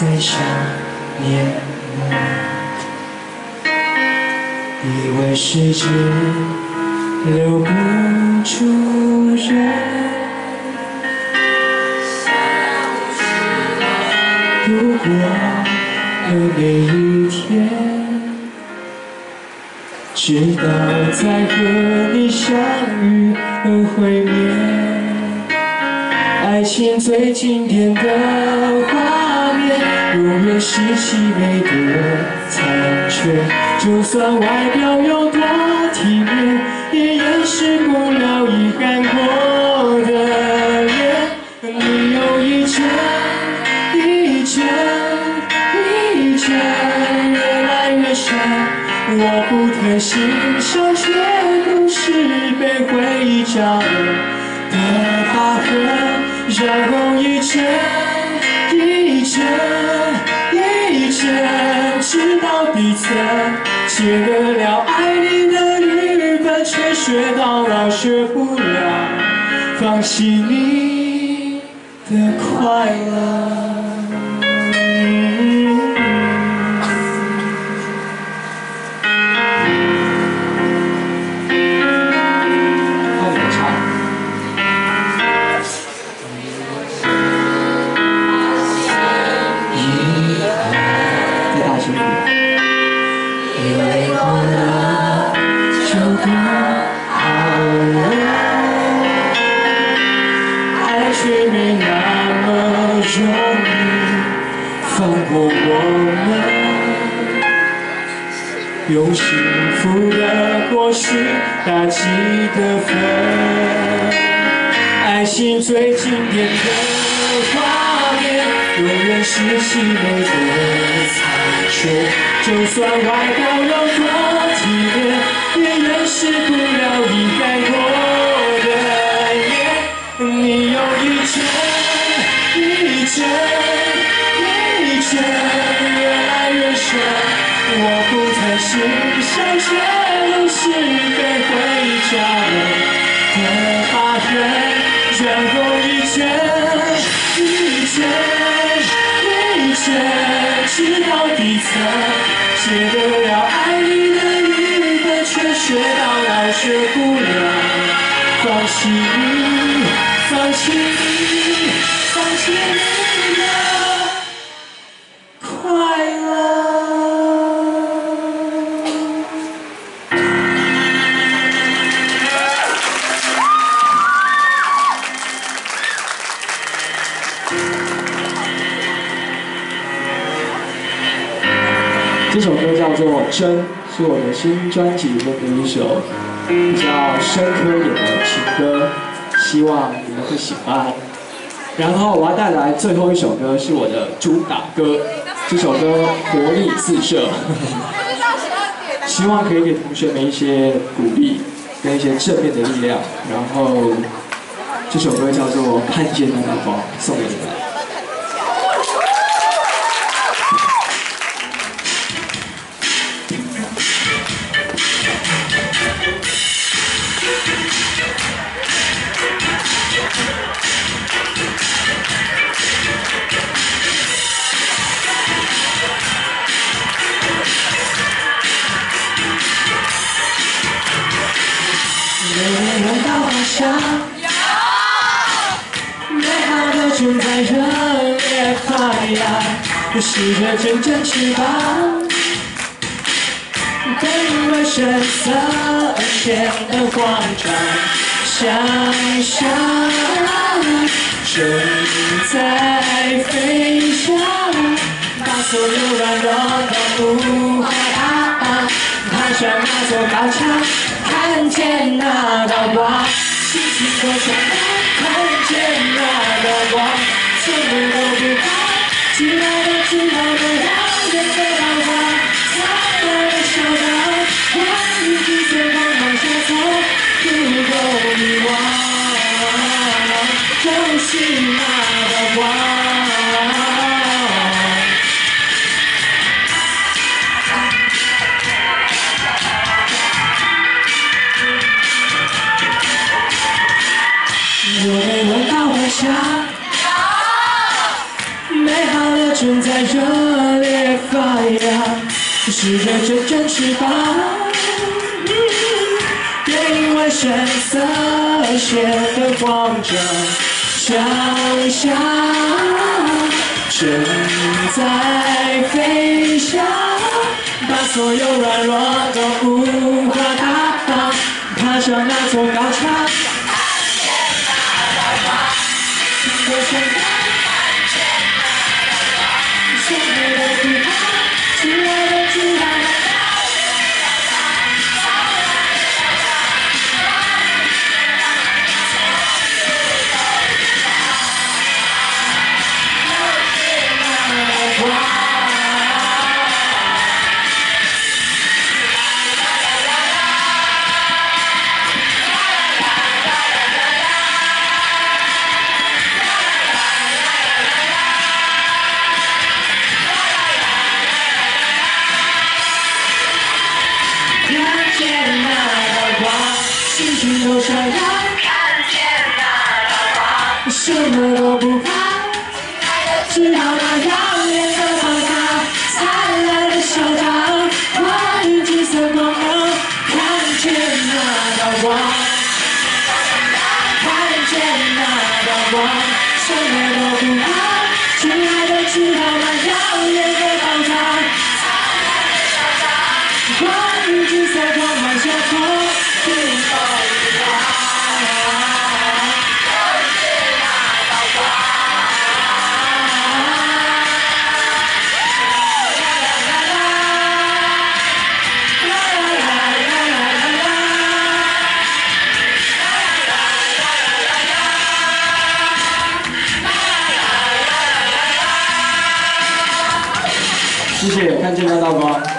在想念以为时间留不住人，如果有那一天，直到再和你相遇和会面，爱情最经典的，永远是凄美的残缺。就算外表有多体面，也掩饰不了遗憾过的脸。你有一阵一阵一阵越来越深，我不太欣赏，却不是被回忆照亮的疤痕，然后一切到底层，写得了爱你的语本，却学到老学不了放弃你的快乐。以为过了就更好了，爱却没那么容易放过我们。用幸福的过去打几个分，爱情最经典的画面，永远是凄美的就算外表有多体面，也掩饰不了遗憾过的脸。你有一阵一阵一阵越来越深，我不太欣赏，却不是被回忆照亮的疤痕，然后一圈一圈一圈，直到底层，写得了爱你的语本，却学到老学不了放弃你，放弃你，放弃你的快乐。首歌叫做《真》，是我的新专辑里面的一首比较深刻一点的情歌，希望你们会喜欢。然后我要带来最后一首歌，是我的主打歌，这首歌活力四射，希望可以给同学们一些鼓励跟一些正面的力量。然后这首歌叫做《看见那道光》，送给你们。到好像美好的正在热烈发芽，我试着挣扎翅膀，登了深色线的广场，想象正在飞翔，把所有软弱都无法答，爬上那座高墙，看见那道光，轻轻地想看见那道光，什么都不怕，直到的直到的让人的浪花，灿烂的笑容，万里之间光芒下走，不够遗忘，就是那有没闻到花香？美好的正在热烈发芽，试着卷卷翅膀，别因为声色显得慌张，想象正在飞翔，把所有软弱都无法打倒，爬上那座高墙。都么都不怕，只要那耀眼的宝塔，灿烂的笑场，跨越金色光芒，看见那道光，看见那道光，看见得到吗。